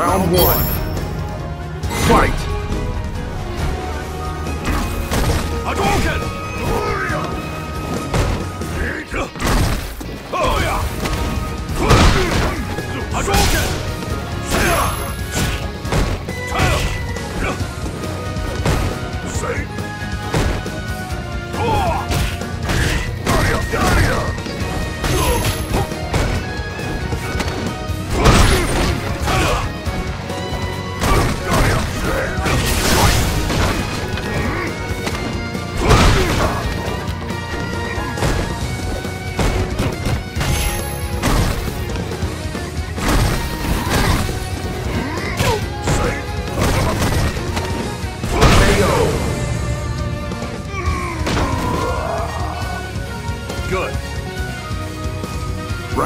Round one. Fight!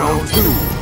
Round two.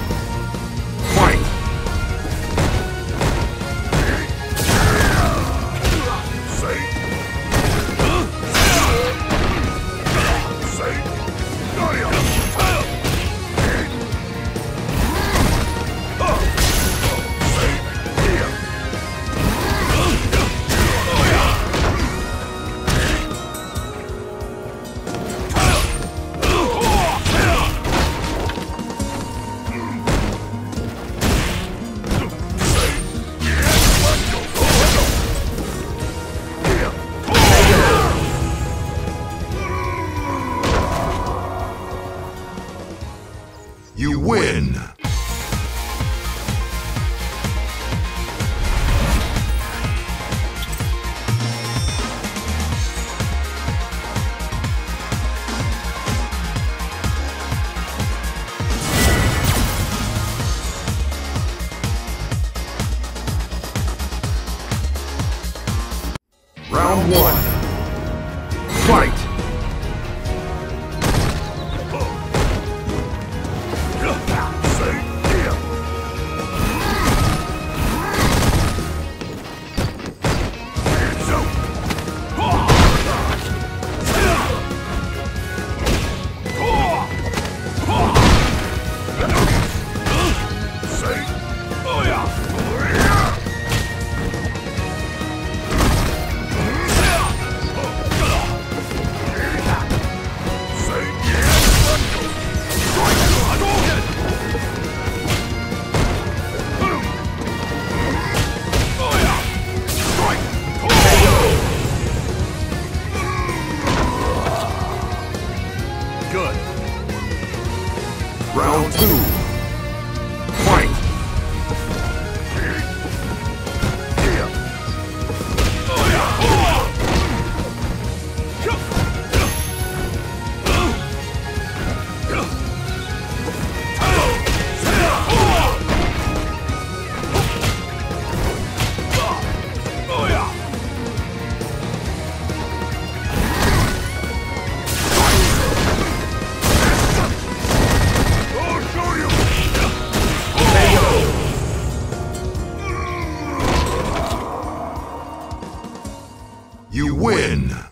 One. Fight! You win!